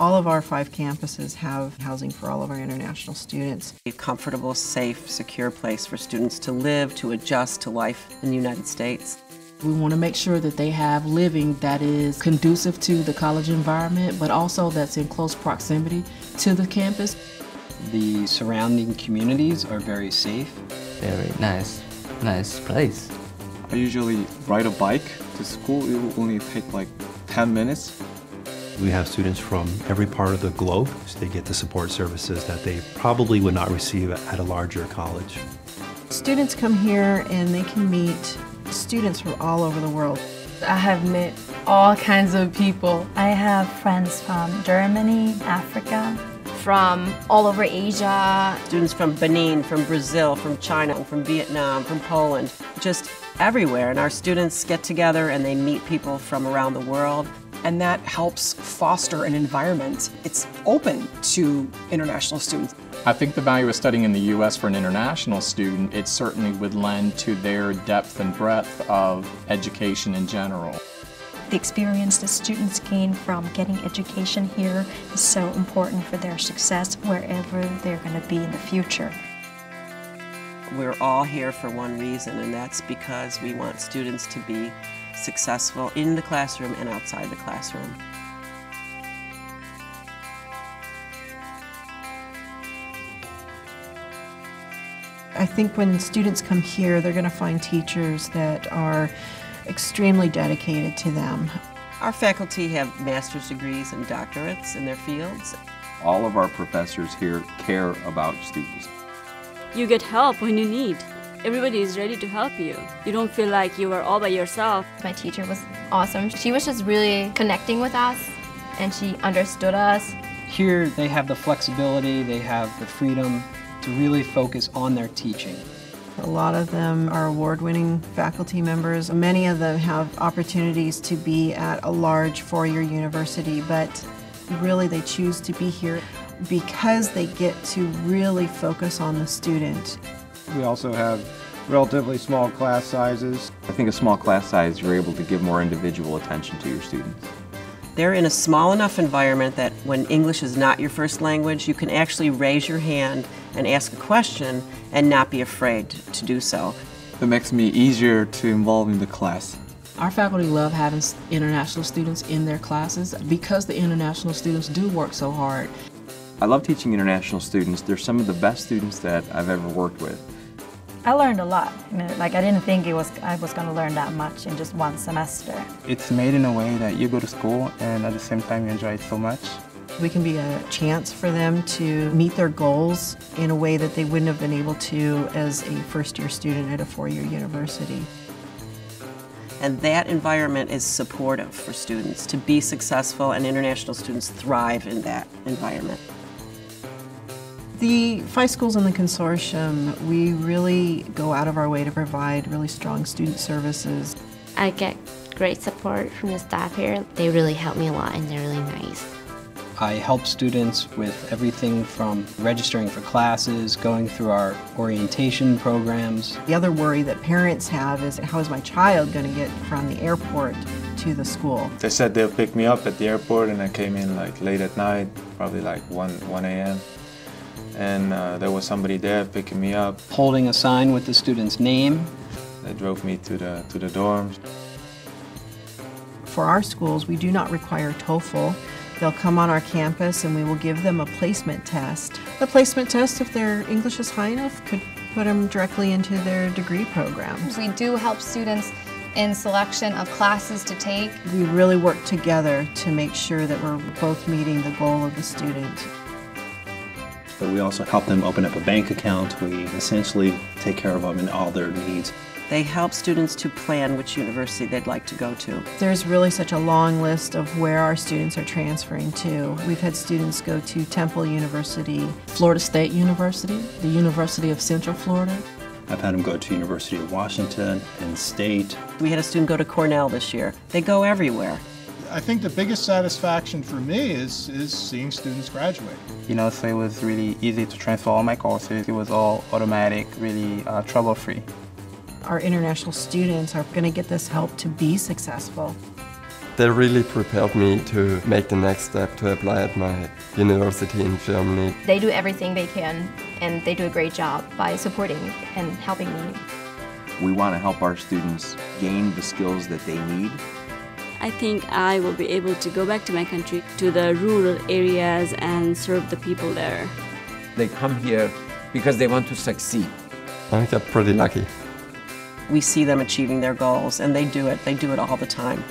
All of our five campuses have housing for all of our international students. A comfortable, safe, secure place for students to live, to adjust to life in the United States. We want to make sure that they have living that is conducive to the college environment, but also that's in close proximity to the campus. The surrounding communities are very safe. Very nice, nice place. I usually ride a bike to school. It will only take like 10 minutes. We have students from every part of the globe, so they get the support services that they probably would not receive at a larger college. Students come here and they can meet students from all over the world. I have met all kinds of people. I have friends from Germany, Africa, from all over Asia. Students from Benin, from Brazil, from China, from Vietnam, from Poland, just everywhere. And our students get together and they meet people from around the world and that helps foster an environment. It's open to international students. I think the value of studying in the U.S. for an international student, it certainly would lend to their depth and breadth of education in general. The experience that students gain from getting education here is so important for their success wherever they're going to be in the future. We're all here for one reason, and that's because we want students to be successful in the classroom and outside the classroom. I think when students come here, they're going to find teachers that are extremely dedicated to them. Our faculty have master's degrees and doctorates in their fields. All of our professors here care about students. You get help when you need. Everybody is ready to help you. You don't feel like you are all by yourself. My teacher was awesome. She was just really connecting with us and she understood us. Here they have the flexibility, they have the freedom to really focus on their teaching. A lot of them are award-winning faculty members. Many of them have opportunities to be at a large four-year university, but really they choose to be here because they get to really focus on the student. We also have relatively small class sizes. I think a small class size, you're able to give more individual attention to your students. They're in a small enough environment that when English is not your first language, you can actually raise your hand and ask a question and not be afraid to do so. It makes me easier to involve in the class. Our faculty love having international students in their classes because the international students do work so hard. I love teaching international students. They're some of the best students that I've ever worked with. I learned a lot. I mean, like I didn't think it was I was going to learn that much in just one semester. It's made in a way that you go to school and at the same time you enjoy it so much. We can be a chance for them to meet their goals in a way that they wouldn't have been able to as a first-year student at a four-year university. And that environment is supportive for students to be successful and international students thrive in that environment. The five schools in the consortium, we really go out of our way to provide really strong student services. I get great support from the staff here. They really help me a lot and they're really nice. I help students with everything from registering for classes, going through our orientation programs. The other worry that parents have is how is my child going to get from the airport to the school? They said they'll pick me up at the airport and I came in like late at night, probably like 1, 1 a.m and uh, there was somebody there picking me up. Holding a sign with the student's name. They drove me to the, to the dorms. For our schools, we do not require TOEFL. They'll come on our campus and we will give them a placement test. The placement test, if their English is high enough, could put them directly into their degree programs. We do help students in selection of classes to take. We really work together to make sure that we're both meeting the goal of the student but we also help them open up a bank account. We essentially take care of them in all their needs. They help students to plan which university they'd like to go to. There's really such a long list of where our students are transferring to. We've had students go to Temple University, Florida State University, the University of Central Florida. I've had them go to University of Washington and State. We had a student go to Cornell this year. They go everywhere. I think the biggest satisfaction for me is, is seeing students graduate. You know, so it was really easy to transfer all my courses. It was all automatic, really uh, trouble-free. Our international students are going to get this help to be successful. They really prepared me to make the next step to apply at my university in Germany. They do everything they can, and they do a great job by supporting and helping me. We want to help our students gain the skills that they need. I think I will be able to go back to my country, to the rural areas, and serve the people there. They come here because they want to succeed. I think they're pretty lucky. We see them achieving their goals, and they do it. They do it all the time.